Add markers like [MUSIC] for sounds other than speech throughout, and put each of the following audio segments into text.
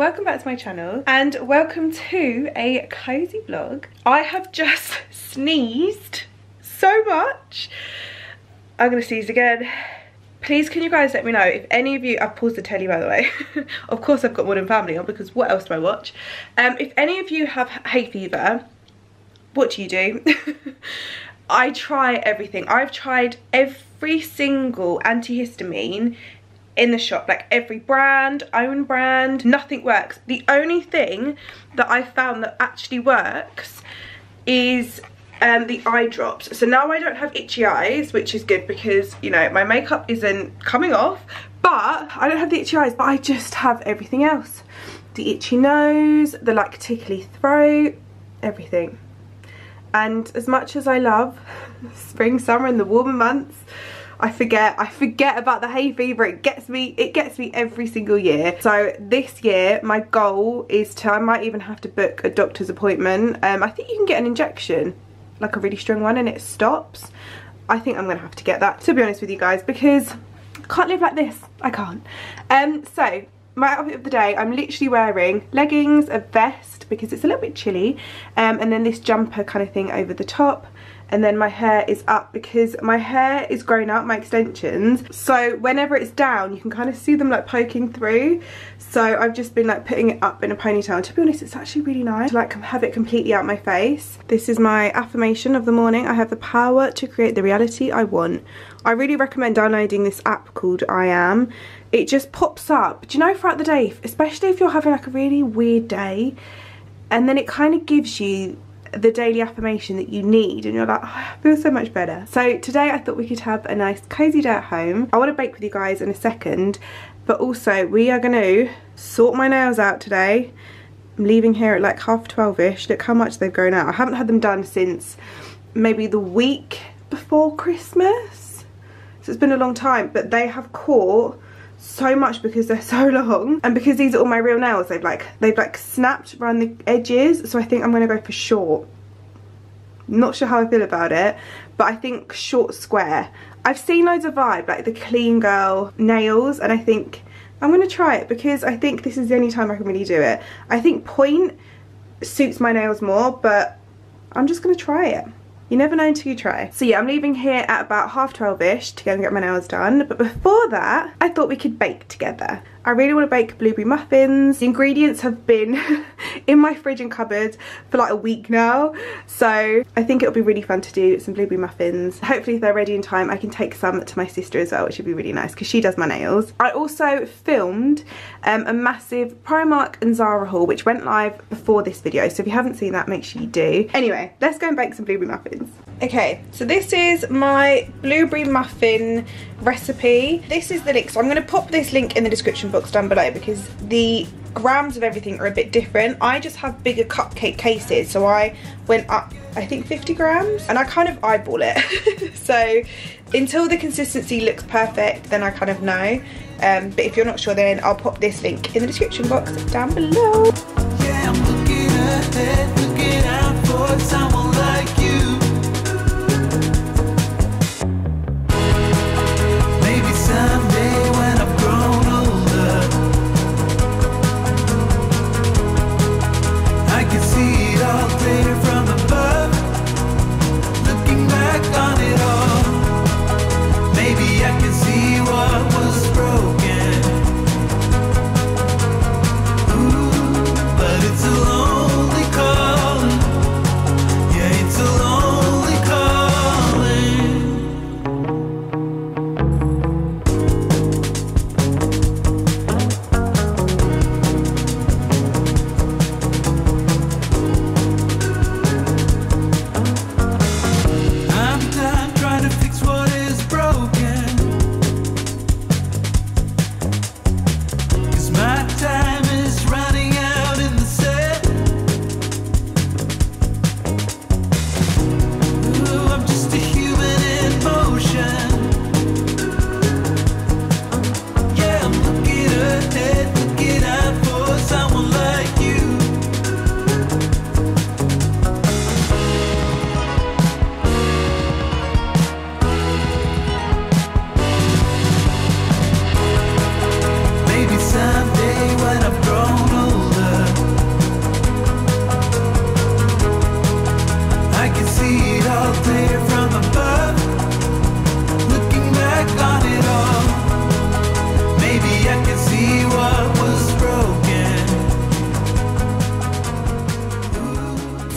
welcome back to my channel and welcome to a cozy vlog. I have just [LAUGHS] sneezed so much. I'm gonna sneeze again. Please can you guys let me know if any of you, I've paused the telly by the way, [LAUGHS] of course I've got Modern Family on because what else do I watch? Um, if any of you have hay fever, what do you do? [LAUGHS] I try everything. I've tried every single antihistamine in the shop. Like every brand own brand nothing works. The only thing that i found that actually works is um, the eye drops. So now i don't have itchy eyes which is good because you know my makeup isn't coming off but i don't have the itchy eyes but i just have everything else. The itchy nose the like tickly throat everything. And as much as i love [LAUGHS] spring summer and the warmer months I forget, I forget about the hay fever. It gets me, it gets me every single year. So this year, my goal is to, I might even have to book a doctor's appointment. Um, I think you can get an injection, like a really strong one and it stops. I think I'm gonna have to get that, to be honest with you guys, because I can't live like this. I can't. Um, so my outfit of the day, I'm literally wearing leggings, a vest because it's a little bit chilly, um, and then this jumper kind of thing over the top and then my hair is up because my hair is growing out, my extensions. So whenever it's down, you can kind of see them like poking through. So I've just been like putting it up in a ponytail. To be honest, it's actually really nice to like have it completely out my face. This is my affirmation of the morning. I have the power to create the reality I want. I really recommend downloading this app called I Am. It just pops up, do you know, throughout the day, especially if you're having like a really weird day, and then it kind of gives you the daily affirmation that you need and you're like, oh, I feel so much better. So today I thought we could have a nice cozy day at home. I want to bake with you guys in a second, but also we are going to sort my nails out today. I'm leaving here at like half 12ish. Look how much they've grown out. I haven't had them done since maybe the week before Christmas. So it's been a long time, but they have caught so much because they're [LAUGHS] so long. And because these are all my real nails they've like they've like snapped around the edges. So I think I'm gonna go for short. Not sure how I feel about it but I think short square. I've seen loads of vibe like the clean girl nails and I think I'm gonna try it because I think this is the only time I can really do it. I think point suits my nails more but I'm just gonna try it you never know until you try. So yeah, I'm leaving here at about half 12ish to go and get my nails done. But before that, I thought we could bake together. I really want to bake blueberry muffins. The ingredients have been [LAUGHS] in my fridge and cupboard for like a week now. So I think it'll be really fun to do some blueberry muffins. Hopefully if they're ready in time, I can take some to my sister as well, which would be really nice because she does my nails. I also filmed um, a massive Primark and Zara haul, which went live before this video. So if you haven't seen that, make sure you do. Anyway, let's go and bake some blueberry muffins. Okay, so this is my blueberry muffin recipe. This is the link, so I'm going to pop this link in the description box down below because the grams of everything are a bit different. I just have bigger cupcake cases, so I went up, I think 50 grams, and I kind of eyeball it. [LAUGHS] so until the consistency looks perfect, then I kind of know. Um, but if you're not sure, then I'll pop this link in the description box down below. Yeah,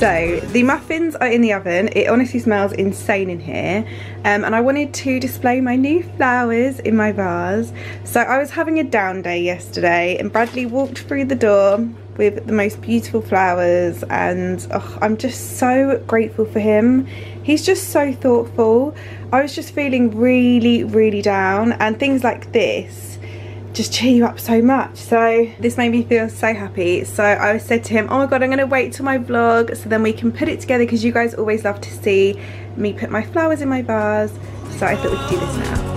So the muffins are in the oven. It honestly smells insane in here. Um, and I wanted to display my new flowers in my vase. So I was having a down day yesterday and Bradley walked through the door with the most beautiful flowers and oh, I'm just so grateful for him. He's just so thoughtful. I was just feeling really, really down and things like this just cheer you up so much. So this made me feel so happy. So I said to him oh my god I'm gonna wait till my vlog so then we can put it together because you guys always love to see me put my flowers in my vase. So I thought we could do this now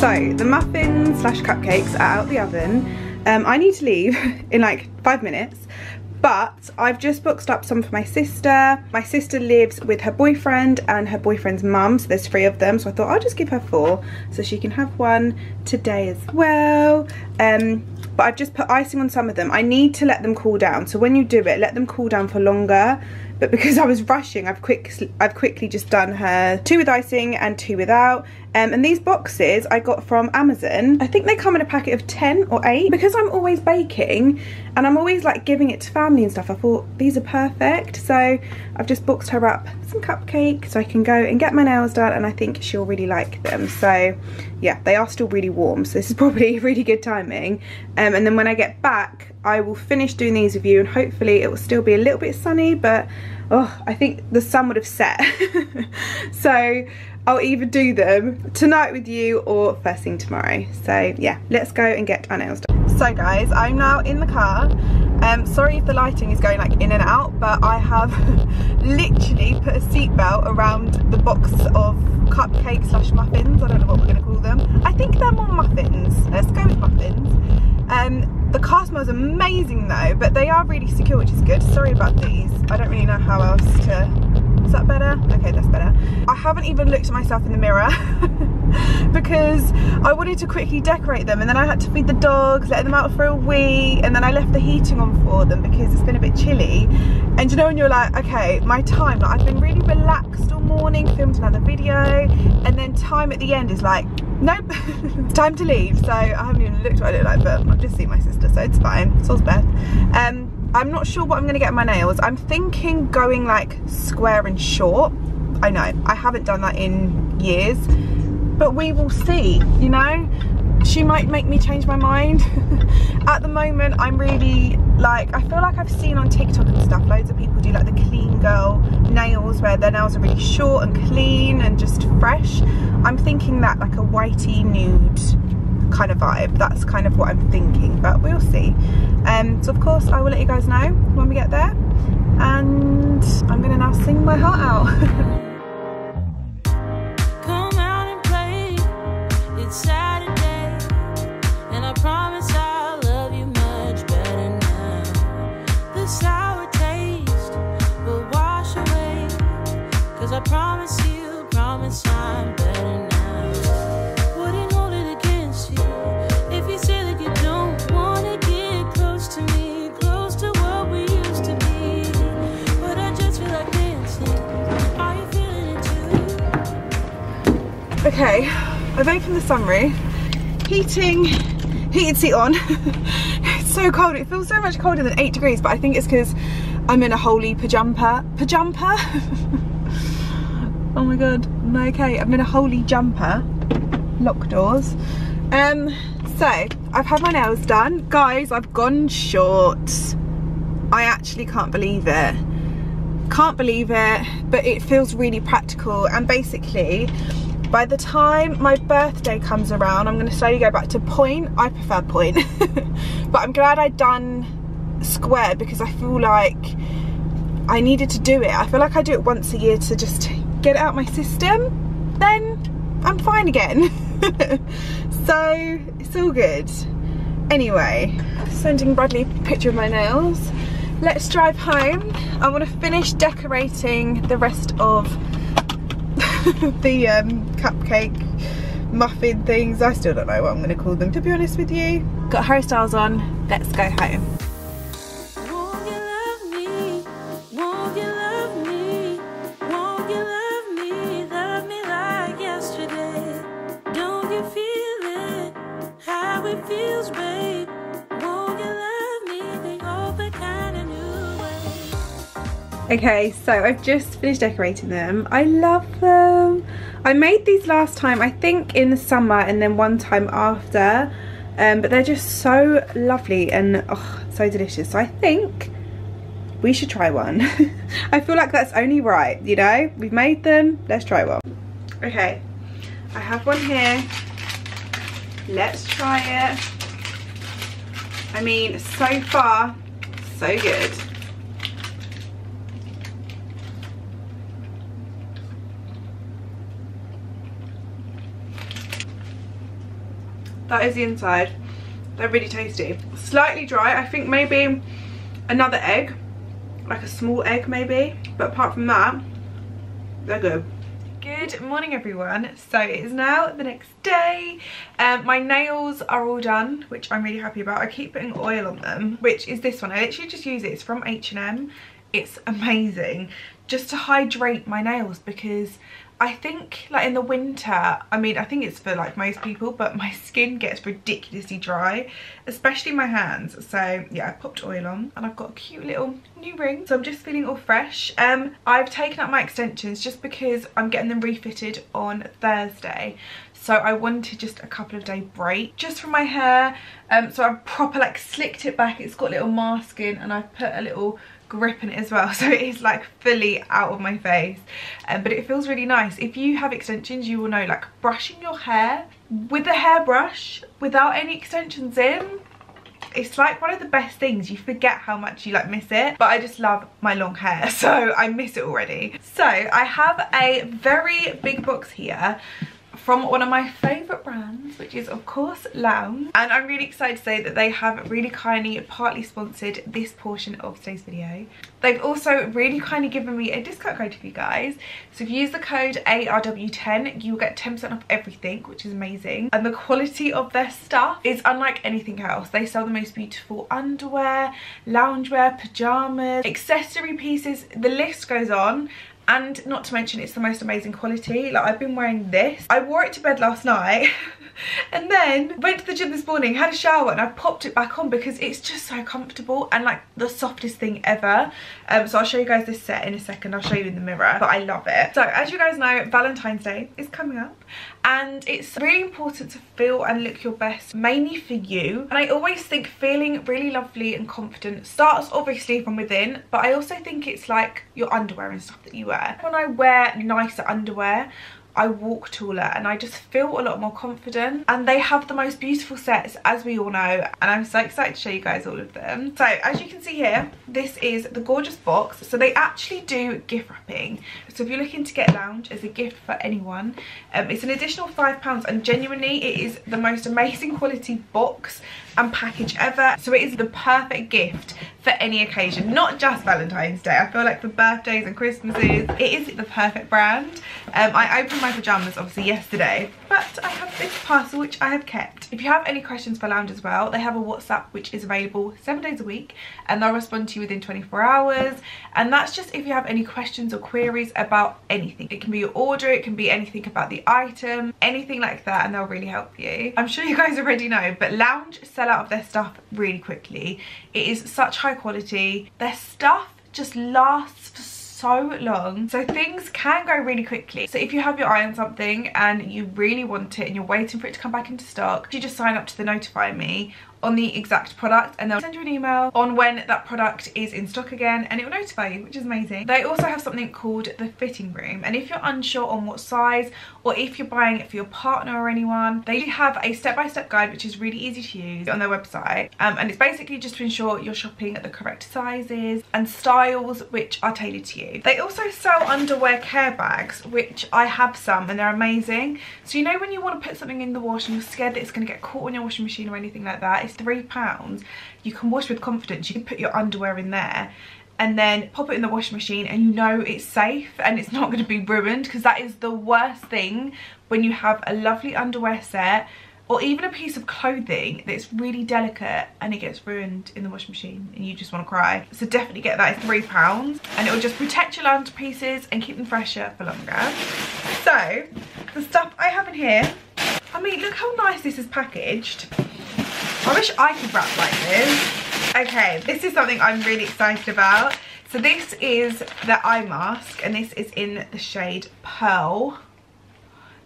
so the muffins slash cupcakes are out the oven. Um, I need to leave [LAUGHS] in like five minutes, but I've just boxed up some for my sister. My sister lives with her boyfriend and her boyfriend's mum, so there's three of them. So I thought I'll just give her four so she can have one today as well. Um, but I've just put icing on some of them. I need to let them cool down. So when you do it, let them cool down for longer but because I was rushing I've quick I've quickly just done her two with icing and two without um, and these boxes I got from Amazon I think they come in a packet of 10 or 8 because I'm always baking and I'm always like giving it to family and stuff I thought these are perfect. So I've just boxed her up some cupcakes so I can go and get my nails done and I think she'll really like them. So yeah they are still really warm so this is [LAUGHS] probably really good timing. Um, and then when I get back I will finish doing these with you and hopefully it will still be a little bit sunny but oh I think the sun would have set. [LAUGHS] So I'll either do them tonight with you or first thing tomorrow. So yeah let's go and get our nails done. So guys I'm now in the car. Um, sorry if the lighting is going like in and out but I have [LAUGHS] literally put a seatbelt around the box of cupcakes slash muffins. I don't know what we're gonna call them. I think they're more muffins. Let's go with muffins. Um, the car smells amazing though, but they are really secure, which is good. Sorry about these. I don't really know how else to... Is that better? Okay, that's better. I haven't even looked at myself in the mirror [LAUGHS] because I wanted to quickly decorate them and then I had to feed the dogs, let them out for a wee, and then I left the heating on for them because it's been a bit chilly. And you know when you're like, okay, my time, like I've been really relaxed all morning, filmed another video, and then time at the end is like, nope, [LAUGHS] time to leave. So I haven't even looked what I look like, but I've just seen my sister, so it's fine. It's Beth. Um, I'm not sure what I'm gonna get my nails. I'm thinking going like square and short. I know, I haven't done that in years, but we will see, you know? She might make me change my mind. [LAUGHS] At the moment, I'm really like, I feel like I've seen on TikTok and stuff, loads of people do like the clean girl nails where their nails are really short and clean and just fresh. I'm thinking that like a whitey nude kind of vibe. That's kind of what I'm thinking, but we'll see. Um, so of course I will let you guys know when we get there. And I'm gonna now sing my heart out. [LAUGHS] Okay, I've opened the sunroof. Heating, heated seat on. [LAUGHS] it's so cold. It feels so much colder than 8 degrees, but I think it's because I'm in a holy pajumper. Pajumper? [LAUGHS] oh my god. Okay, I'm in a holy jumper. Lock doors. Um, so, I've had my nails done. Guys, I've gone short. I actually can't believe it. Can't believe it, but it feels really practical. And basically, By the time my birthday comes around, I'm gonna slowly go back to point. I prefer point. [LAUGHS] but I'm glad I'd done square because I feel like I needed to do it. I feel like I do it once a year to just get it out my system. Then I'm fine again. [LAUGHS] so it's all good. Anyway, sending Bradley a picture of my nails. Let's drive home. I want to finish decorating the rest of [LAUGHS] the um, cupcake muffin things. I still don't know what I'm going to call them, to be honest with you. Got Harry Styles on. Let's go home. Okay, so I've just finished decorating them. I love them. I made these last time, I think in the summer and then one time after. Um, but they're just so lovely and oh, so delicious. So I think we should try one. [LAUGHS] I feel like that's only right, you know? We've made them, let's try one. Okay, I have one here. Let's try it. I mean, so far, so good. That is the inside. They're really tasty. Slightly dry i think maybe another egg like a small egg maybe. But apart from that they're good. Good morning everyone. So it is now the next day. Um, my nails are all done which i'm really happy about. I keep putting oil on them which is this one. I literally just use it. It's from h&m it's amazing just to hydrate my nails because I think like in the winter, I mean, I think it's for like most people, but my [LAUGHS] skin gets ridiculously dry, especially my hands. So yeah, I popped oil on and I've got a cute little new ring. So I'm just feeling all fresh. Um, I've taken up my extensions just because I'm getting them refitted on Thursday. So I wanted just a couple of day break just from my hair. Um, so I've proper like slicked it back. It's got little masking and I've put a little grip in it as well. [LAUGHS] So it is like fully out of my face. Um, but it feels really nice. If you have extensions you will know like brushing your hair with a hairbrush without any extensions in it's like one of the best things. You forget how much you like miss it. But i just love my long hair [LAUGHS] so i miss it already. So i have a very big box here from one of my favourite brands, which is of course Lounge. And I'm really excited to say that they have really kindly partly sponsored this portion of today's video. They've also really kindly given me a discount code for you guys. So if you use the code ARW10, you will get 10% off everything, which is amazing. And the quality of their stuff is unlike anything else. They sell the most beautiful underwear, loungewear, pyjamas, accessory pieces, the list goes on and not to mention it's the most amazing quality. Like I've been wearing this. I wore it to bed last night [LAUGHS] and then went to the gym this morning had a shower and I popped it back on because it's just so comfortable and like the softest thing ever. Um, so I'll show you guys this set in a second. I'll show you in the mirror but I love it. So as you guys know Valentine's Day is coming up and it's really important to feel and look your best mainly for you. And I always think feeling really lovely and confident starts obviously from within but I also think it's like your underwear and stuff that you wear. When I wear nicer underwear I walk taller and I just feel a lot more confident. And they have the most beautiful sets as we all know and I'm so excited to show you guys all of them. So as you can see here this is the gorgeous box. So they actually do gift wrapping so if you're looking to get lounge as a gift for anyone. Um, it's an additional five pounds and genuinely it is the most amazing quality box and package ever. So it is the perfect gift for any occasion not just valentine's day. I feel like for birthdays and christmases it is the perfect brand. Um, i opened my pajamas obviously yesterday but i have this parcel which i have kept. If you have any questions for lounge as well they have a whatsapp which is available seven days a week and they'll respond to you within 24 hours. And that's just if you have any questions or queries about anything it can be your order it can be anything about the item anything like that and they'll really help you i'm sure you guys [LAUGHS] already know but lounge sell out of their stuff really quickly. It is such high quality. Their stuff just lasts for so long so things can go really quickly so if you have your eye on something and you really want it and you're waiting for it to come back into stock you just sign up to the notify me on the exact product and they'll send you an email on when that product is in stock again and it will notify you which is amazing. They also have something called the fitting room and if you're unsure on what size or if you're buying it for your partner or anyone they have a step-by-step -step guide which is really easy to use on their website. Um, and it's basically just to ensure you're shopping at the correct sizes and styles which are tailored to you. They also sell underwear care bags which I have some and they're amazing. So you know when you want to put something in the wash and you're scared that it's going to get caught on your washing machine or anything like that, it's three pounds. You can wash with confidence. You can put your underwear in there and then pop it in the washing machine and you know it's safe and it's not going to be ruined because that is the worst thing when you have a lovely underwear set or even a piece of clothing that's really delicate and it gets ruined in the washing machine and you just want to cry. So definitely get that, it's three pounds and it will just protect your pieces and keep them fresher for longer. So the stuff I have in here, I mean look how nice this is packaged. I wish I could wrap like this. Okay, this is something I'm really excited about. So this is the eye mask and this is in the shade Pearl.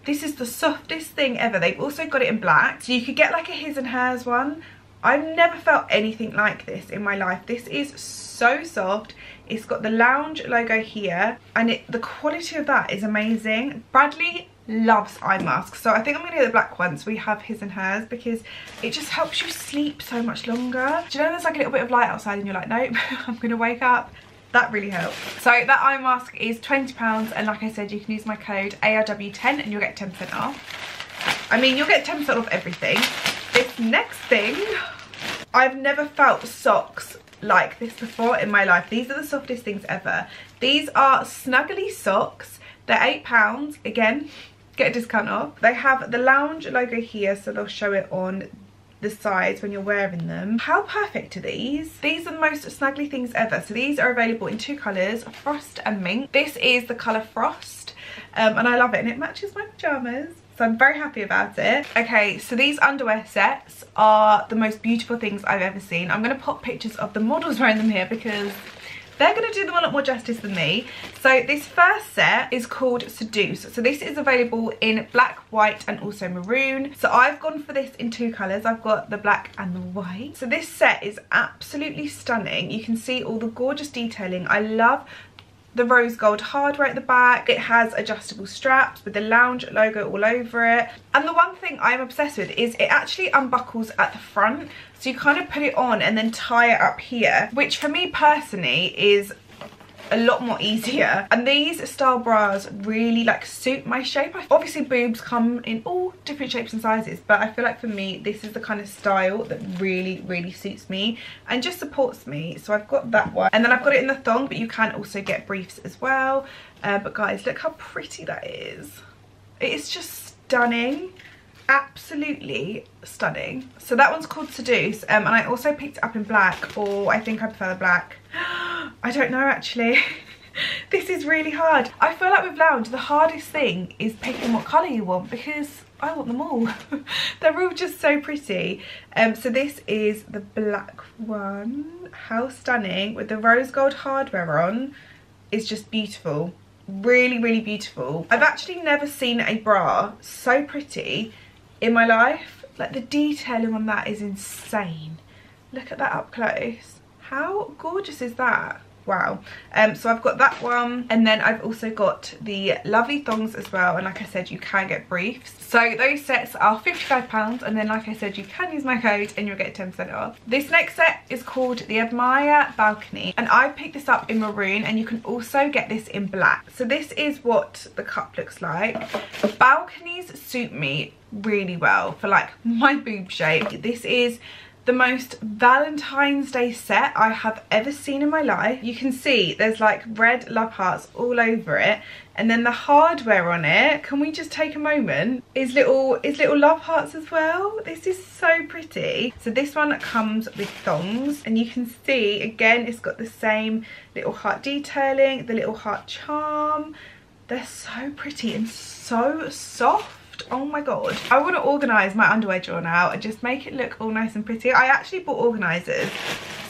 This is the softest thing ever. They've also got it in black. So you could get like a his and hers one. I've never felt anything like this in my life. This is so soft. It's got the lounge logo here and it, the quality of that is amazing. Bradley loves eye masks. So i think i'm gonna get the black ones. We have his and hers because it just helps you sleep so much longer. Do you know there's like a little bit of light outside and you're like nope [LAUGHS] i'm gonna wake up. That really helps. So that eye mask is 20 pounds and like i said you can use my code arw10 and you'll get 10 percent off. I mean you'll get 10 percent off everything. This next thing i've never felt socks like this before in my life. These are the softest things ever. These are snuggly socks. They're eight pounds. Again get a discount off. They have the lounge logo here, so they'll show it on the sides when you're wearing them. How perfect are these? These are the most snuggly things ever. So these are available in two colours, Frost and Mink. This is the colour Frost um, and I love it and it matches my pyjamas. So I'm very happy about it. Okay, so these underwear sets are the most beautiful things I've ever seen. I'm going to pop pictures of the models [LAUGHS] wearing them here because they're going to do them a lot more justice than me. So this first set is called Seduce. So this is available in black, white and also maroon. So I've gone for this in two colours. I've got the black and the white. So this set is absolutely stunning. You can see all the gorgeous detailing. I love the rose gold hardware at the back. It has adjustable straps with the lounge logo all over it. And the one thing I'm obsessed with is it actually unbuckles at the front. So you kind of put it on and then tie it up here, which for me personally is a lot more easier. And these style bras really like suit my shape. Obviously boobs come in all different shapes and sizes but i feel like for me this is the kind of style that really really suits me and just supports me. So i've got that one. And then i've got it in the thong but you can also get briefs as well. Uh, but guys look how pretty that is. It is just stunning. Absolutely stunning. So that one's called seduce um, and i also picked it up in black or i think i prefer the black [GASPS] I don't know actually. [LAUGHS] this is really hard. I feel like with lounge, the hardest thing is picking what colour you want because I want them all. [LAUGHS] They're all just so pretty. Um, so this is the black one. How stunning with the rose gold hardware on. It's just beautiful. Really, really beautiful. I've actually never seen a bra so pretty in my life. Like the detailing on that is insane. Look at that up close. How gorgeous is that? wow. Um so i've got that one and then i've also got the lovely thongs as well and like i said you can get briefs. So those sets are 55 pounds and then like i said you can use my code and you'll get 10 percent off. This next set is called the admire balcony and i picked this up in maroon and you can also get this in black. So this is what the cup looks like. Balconies suit me really well for like [LAUGHS] my boob shape. This is the most Valentine's Day set I have ever seen in my life. You can see there's like red love hearts all over it and then the hardware on it, can we just take a moment, is little, is little love hearts as well. This is so pretty. So this one comes with thongs and you can see again it's got the same little heart detailing, the little heart charm. They're so pretty and so soft oh my god i want to organize my underwear drawer now and just make it look all nice and pretty i actually bought organizers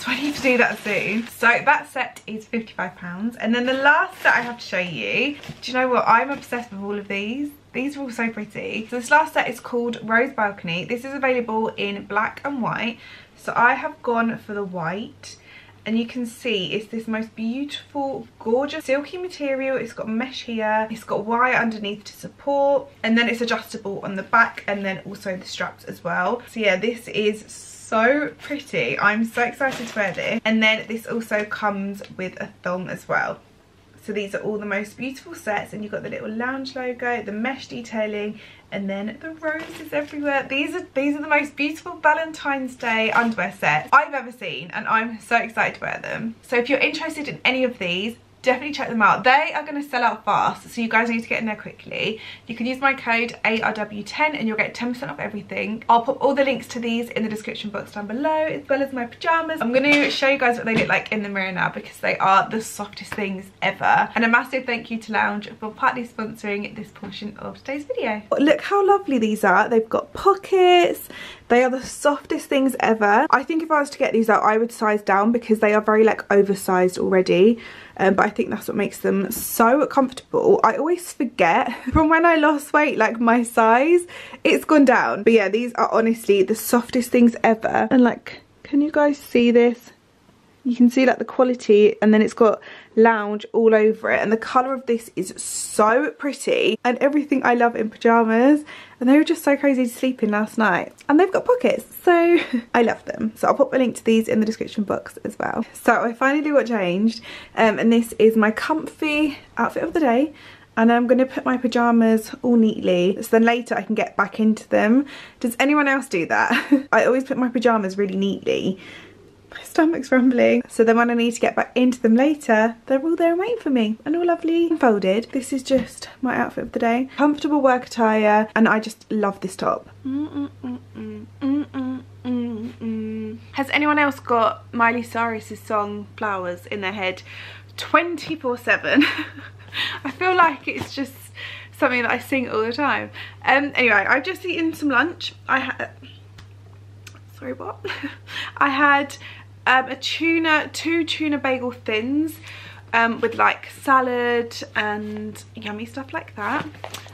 So I need to do that soon. So that set is £55. And then the last set I have to show you, do you know what? I'm obsessed with all of these. These are all so pretty. So this last set is called Rose Balcony. This is available in black and white. So I have gone for the white and you can see it's this most beautiful gorgeous silky material. It's got mesh here. It's got wire underneath to support. And then it's adjustable on the back and then also the straps as well. So yeah this is so pretty. I'm so excited to wear this. And then this also comes with a thong as well. So these are all the most beautiful sets. And you've got the little lounge logo, the mesh detailing and then the roses everywhere. These are these are the most beautiful Valentine's Day underwear sets I've ever seen and I'm so excited to wear them. So if you're interested in any of these, definitely check them out. They are going to sell out fast, so you guys need to get in there quickly. You can use my code ARW10 and you'll get 10% off everything. I'll put all the links to these in the description box down below, as well as my pyjamas. I'm going to show you guys what they look like in the mirror now because they are the softest things ever. And a massive thank you to Lounge for partly sponsoring this portion of today's video. Look how lovely these are. They've got pockets, they are the softest things ever. I think if I was to get these out, I would size down because they are very like oversized already. Um, but I think that's what makes them so comfortable. I always forget [LAUGHS] from when I lost weight, like my size, it's gone down. But yeah, these are honestly the softest things ever. And like, can you guys see this? You can see like the quality and then it's got lounge all over it and the colour of this is so pretty and everything I love in pyjamas and they were just so crazy to sleep in last night and they've got pockets so [LAUGHS] I love them so I'll put a link to these in the description box as well so I finally got changed um, and this is my comfy outfit of the day and I'm going to put my pyjamas all neatly so then later I can get back into them. Does anyone else do that? [LAUGHS] I always put my pyjamas really neatly my stomach's rumbling. So then when I need to get back into them later, they're all there waiting for me and all lovely and folded. This is just my outfit of the day. Comfortable work attire and I just love this top. Has anyone else got Miley Cyrus's song Flowers in their head 24 7? [LAUGHS] I feel like it's just something that I sing all the time. Um, anyway, I've just eaten some lunch. I had sorry what [LAUGHS] i had um, a tuna, two tuna bagel thins um, with like salad and yummy stuff like that.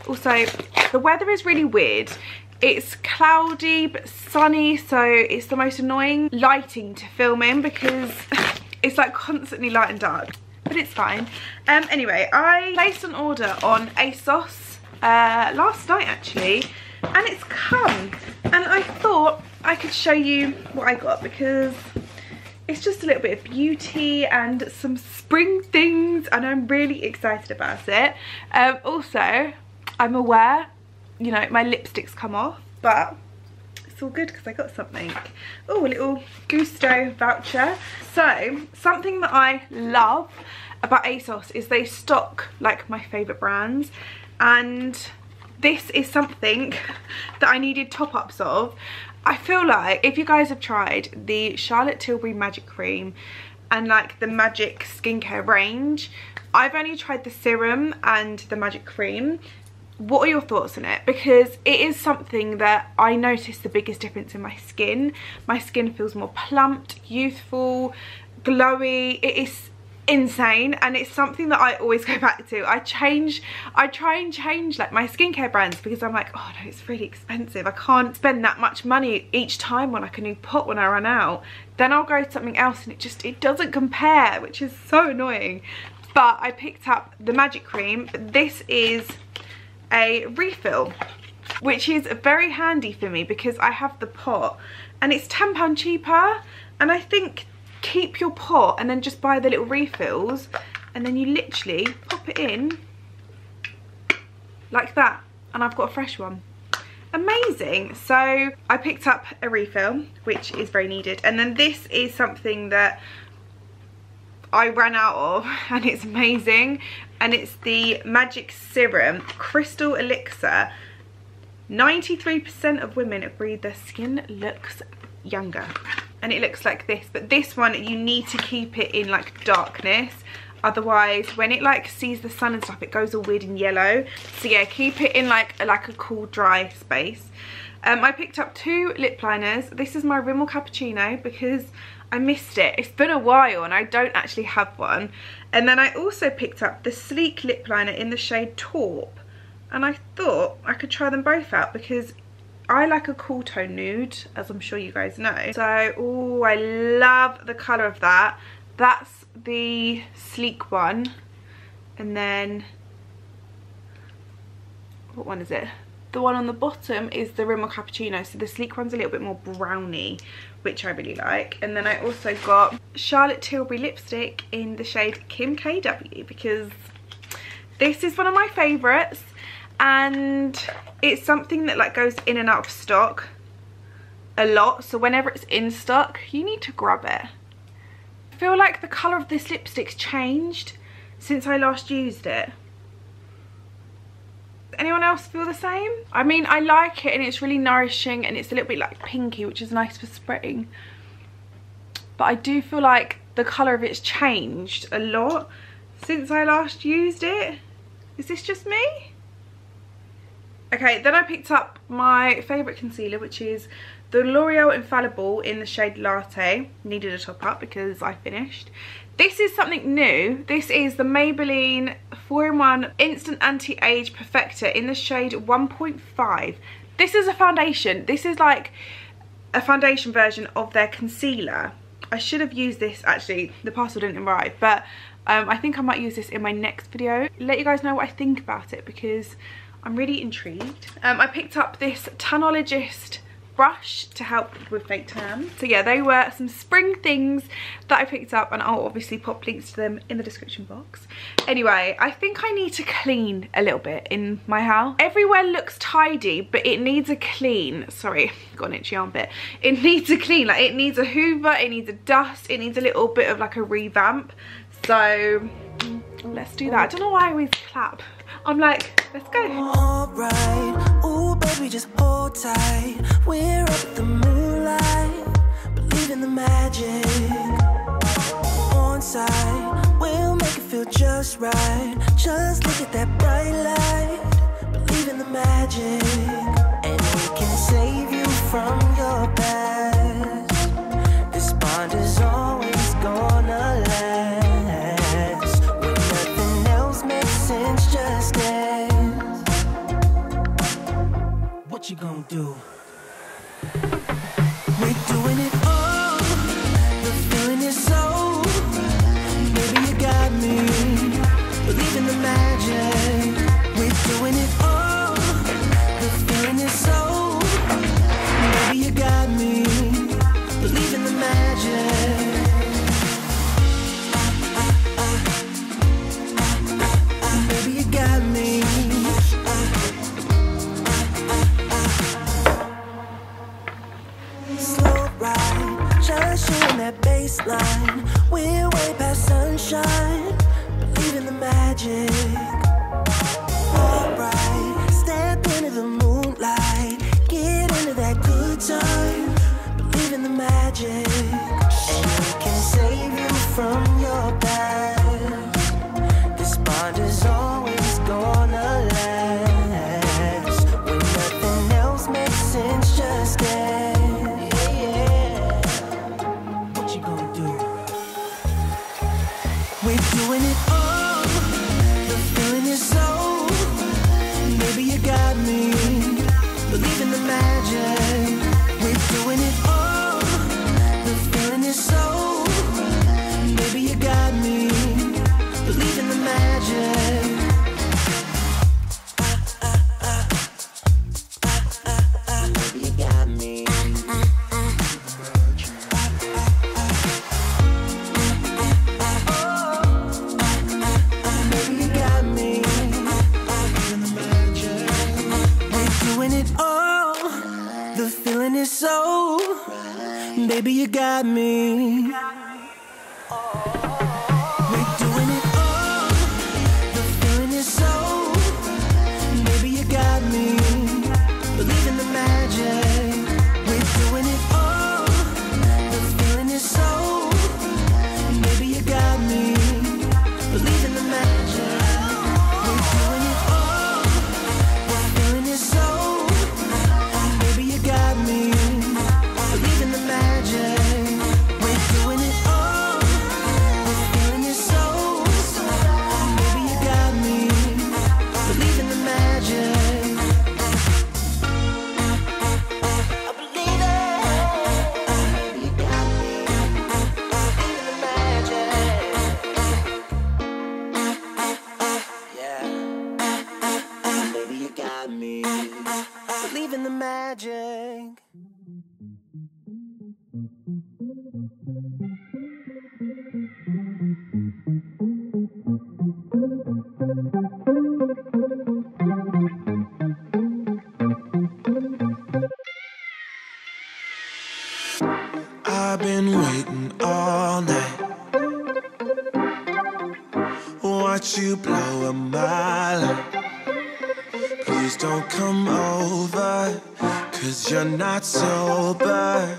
Also, the weather is really weird. It's cloudy but sunny, so it's the most annoying lighting to film in because [LAUGHS] it's like constantly light and dark. But it's fine. Um, anyway, I placed an order on ASOS uh, last night actually, and it's come. And I thought I could show you what I got because it's just a little bit of beauty and some spring things and I'm really excited about it. Um, also, I'm aware, you know, my lipsticks come off, but it's all good because I got something. Oh, a little Gousto voucher. So, something that I love about ASOS is they stock like my favourite brands and this is something [LAUGHS] that I needed top-ups of I feel like if you guys have tried the Charlotte Tilbury Magic Cream and like the Magic skincare range, I've only tried the serum and the Magic Cream. What are your thoughts on it? Because it is something that I notice the biggest difference in my skin. My skin feels more plumped, youthful, glowy. It is insane and it's something that I always go back to. I change, I try and change like my skincare brands because I'm like, oh no, it's really expensive. I can't spend that much money each time when I can new pot when I run out. Then I'll go to something else and it just, it doesn't compare, which is so annoying. But I picked up the Magic Cream. This is a refill, which is very handy for me because I have the pot and it's £10 cheaper. And I think keep your pot and then just buy the little refills and then you literally pop it in like that and I've got a fresh one. Amazing. So I picked up a refill which is very needed. And then this is something that I ran out of [LAUGHS] and it's amazing. And it's the Magic Serum Crystal Elixir. 93% of women agree their skin looks younger and it looks like this but this one you need to keep it in like darkness otherwise when it like sees the sun and stuff it goes all weird and yellow so yeah keep it in like a, like a cool dry space um, I picked up two lip liners this is my Rimmel Cappuccino because I missed it. It's been a while and I don't actually have one. And then I also picked up the Sleek Lip Liner in the shade Taupe. And I thought I could try them both out because I like a cool tone nude, as I'm sure you guys know. So, oh, I love the colour of that. That's the Sleek one. And then, what one is it? The one on the bottom is the Rimmel Cappuccino. So the Sleek one's a little bit more browny, which I really like. And then I also got Charlotte Tilbury lipstick in the shade Kim KW because this is one of my favourites and it's something that like goes in and out of stock a lot. So whenever it's in stock, you need to grab it. I feel like the colour of this lipstick's changed since I last used it anyone else feel the same? I mean, I like it and it's really nourishing and it's a little bit like pinky, which is nice for spring. But I do feel like the colour of it's changed a lot since I last used it. Is this just me? Okay, then I picked up my favourite concealer, which is the L'Oreal Infallible in the shade Latte. Needed a top up because I finished. This is something new. This is the Maybelline 4-in-1 Instant Anti-Age Perfector in the shade 1.5. This is a foundation. This is like a foundation version of their concealer. I should have used this actually. The parcel didn't arrive, but um, I think I might use this in my next video. Let you guys know what I think about it because I'm really intrigued. Um, I picked up this Tanologist brush to help with fake tan. So yeah, they were some spring things that I picked up and I'll obviously pop links to them in the description box. Anyway, I think I need to clean a little bit in my house. Everywhere looks tidy, but it needs a clean. Sorry, got an itchy armpit. It [LAUGHS] needs a clean, like it needs a hoover, it needs a dust, it needs a little bit of like a revamp. So let's do that. I don't know why I always clap. I'm like, let's go. Alright, ooh baby, just hold tight. We're up the moonlight, believe in the magic. On side, we'll make it feel just right. Just look at that bright light, believe in the magic. And we can save you from your. You gonna do? That baseline. We're way past sunshine. Believe in the magic. Waiting all night. Watch you blow my life. Please don't come over, cause you're not sober.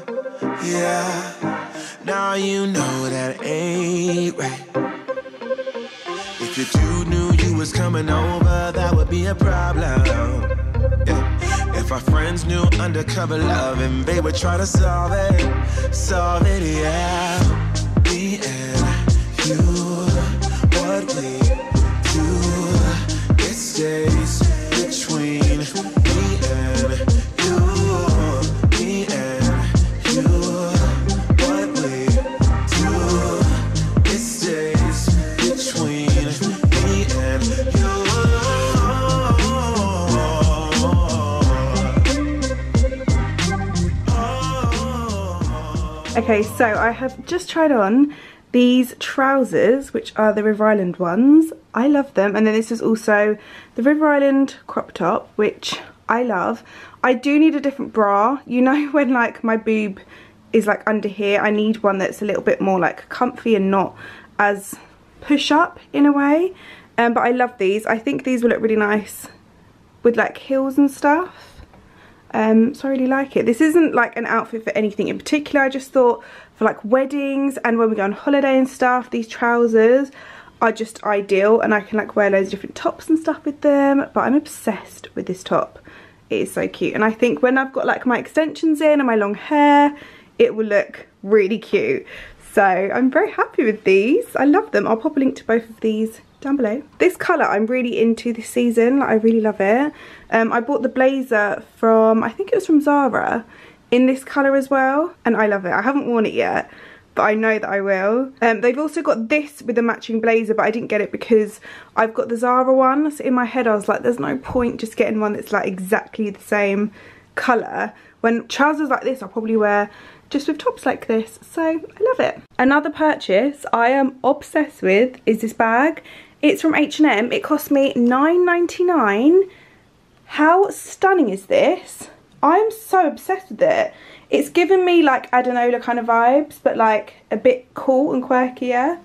Yeah, now you know that ain't right. If your dude knew you was coming over, that would be a problem. If our friends knew undercover love and they would try to solve it, solve it, yeah. Okay, so I have just tried on these trousers, which are the River Island ones. I love them. And then this is also the River Island crop top, which I love. I do need a different bra. You know [LAUGHS] when like my boob is like under here, I need one that's a little bit more like comfy and not as push up in a way. Um, but I love these. I think these will look really nice with like heels and stuff. Um, so I really like it. This isn't like an outfit for anything in particular. I just thought for like weddings and when we go on holiday and stuff, these trousers are just ideal and I can like wear loads of different tops and stuff with them. But I'm obsessed with this top. It is so cute. And I think when I've got like my extensions in and my long hair, it will look really cute. So I'm very happy with these. I love them. I'll pop a link to both of these down below. This colour I'm really into this season. Like, I really love it. Um, I bought the blazer from, I think it was from Zara, in this colour as well. And I love it. I haven't worn it yet, but I know that I will. Um, they've also got this with the matching blazer, but I didn't get it because I've got the Zara one. So in my head I was like, there's no point just getting one that's like exactly the same colour. When trousers like this I'll probably wear just with tops like this so I love it. Another purchase I am obsessed with is this bag. It's from H&M. It cost me $9.99. How stunning is this? I'm so obsessed with it. It's given me like Adenola kind of vibes but like a bit cool and quirkier.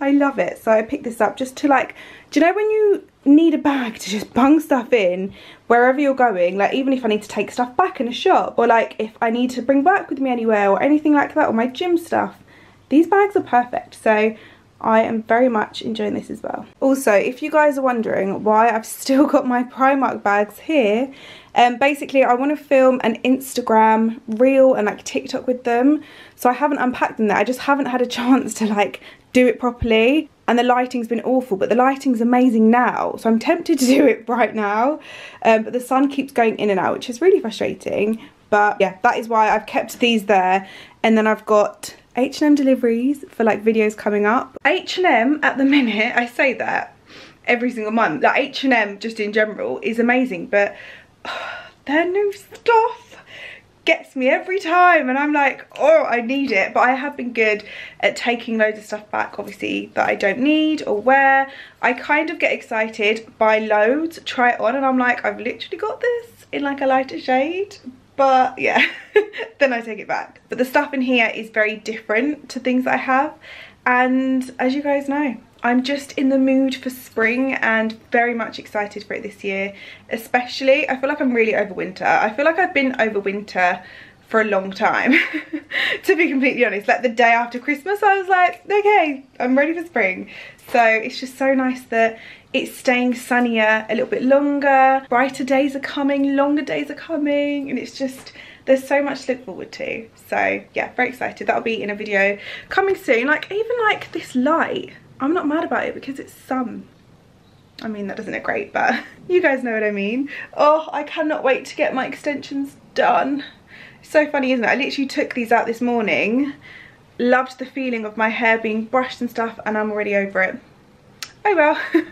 I love it. So I picked this up just to like, do you know when you need a bag to just bung stuff in wherever you're going like even if I need to take stuff back in a shop or like if I need to bring work with me anywhere or anything like that or my gym stuff these bags are perfect so I am very much enjoying this as well. Also, if you guys are wondering why I've [LAUGHS] still got my Primark bags here, um, basically I want to film an Instagram reel and like TikTok with them. So I haven't unpacked them there. I just haven't had a [LAUGHS] chance to like do it properly. And the lighting's been awful, but the lighting's amazing now. So I'm tempted to do it right now. Um, but the sun keeps going in and out, which is really frustrating. But yeah, that is why I've kept these there. And then I've got H&M deliveries for like videos coming up. H&M at the [LAUGHS] minute, I say that every single month. Like H&M just in general is amazing, but [SIGHS] their new stuff gets me every time and I'm like, oh, I need it. But I have been good at taking loads of stuff back, obviously, that I don't need or wear. I kind of get excited, buy loads, try it on, and I'm like, I've literally got this in like a lighter shade, but yeah [LAUGHS] then I take it back. But the stuff in here is very different to things I have. And as you guys know I'm just in the mood for spring and very much excited for it this year. Especially I feel like I'm really over winter. I feel like I've been over winter for a long time [LAUGHS] to be completely honest. Like the day after Christmas I was like okay I'm ready for spring. So it's just so nice that it's staying sunnier a little bit longer. Brighter days are coming longer days are coming and it's just there's so much to look forward to. So yeah very excited. That'll be in a video coming soon. Like even like this light I'm not mad about it because it's sun. I mean that doesn't look great but [LAUGHS] you guys know what I mean. Oh I cannot wait to get my extensions done so funny isn't it? I literally took these out this morning loved the feeling of my hair being brushed and stuff and I'm already over it. Oh well. [LAUGHS]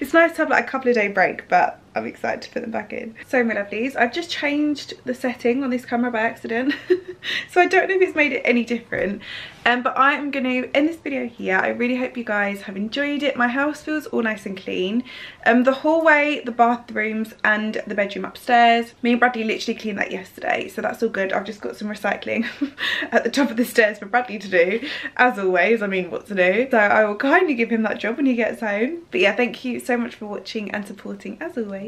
It's nice to have like a couple of day break but I'm excited to put them back in. So my lovelies, I've just changed the setting on this camera by accident. [LAUGHS] so I don't know if it's made it any different. Um, but I am going to end this video here. I really hope you guys have enjoyed it. My house feels all nice and clean. Um, the hallway, the bathrooms and the bedroom upstairs. Me and Bradley literally cleaned that yesterday. So that's all good. I've just got some recycling [LAUGHS] at the top of the stairs for Bradley to do. As always, I mean, what to do. So I will kindly give him that job when he gets home. But yeah, thank you so much for watching and supporting as always.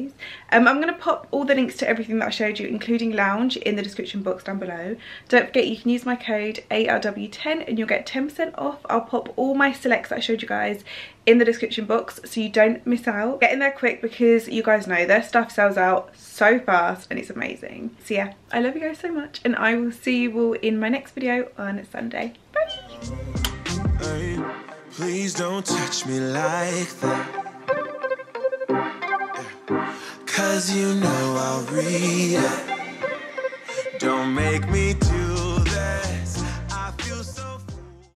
Um, I'm going to pop all the links to everything that I showed you, including Lounge, in the description box down below. Don't forget you can use my code ARW10 and you'll get 10% off. I'll pop all my selects that I showed you guys in the description box so you don't miss out. Get in there quick because you guys know their stuff sells out so fast and it's amazing. So yeah, I love you guys so much and I will see you all in my next video on Sunday. Bye! Please don't touch me like that Cause you know I'll react Don't make me do